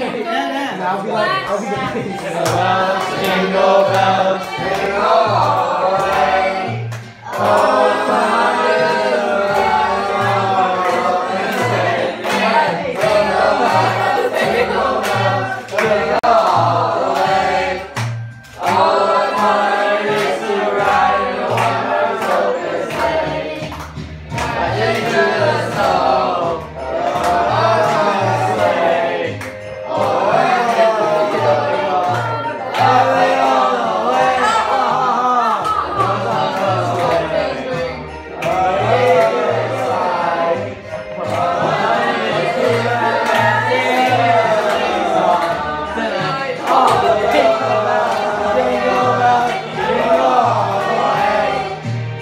And I'll be like, I'll be like, Jingle bells, jingle bells, jingle all the way. Oh, fun is. Jingle bells, jingle bells, jingle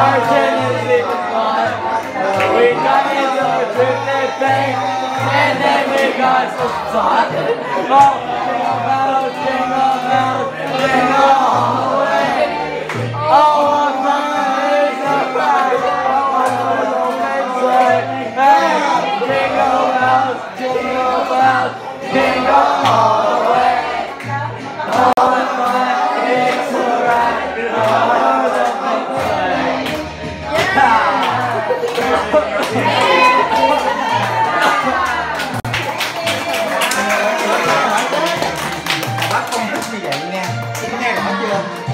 is a a our Tennessee. We got into a drifted and then we got some fun. Oh, jingle bells, jingle all the way. What fun it is to ride in a one-horse open sleigh. Hey, jingle bells, jingle 감사합니다.